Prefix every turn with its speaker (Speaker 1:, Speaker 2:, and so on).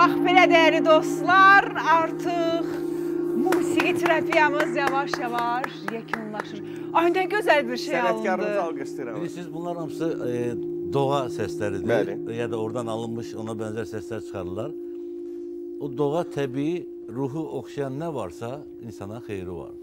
Speaker 1: Belə dəyərli dostlar, artıq musiqi terapiyamız yavaş-yavaş yekunlaşır. Ay nə gözəl bir şey
Speaker 2: Sənətkarımızı
Speaker 1: alındı.
Speaker 2: alqışlayıram.
Speaker 3: Bilirsiniz bunlar hamısı e, doğa səsləridir.
Speaker 2: Bəli.
Speaker 3: Ya da oradan alınmış ona bənzər səslər çıxarırlar. O doğa təbii ruhu oxşayan nə varsa insana xeyri var.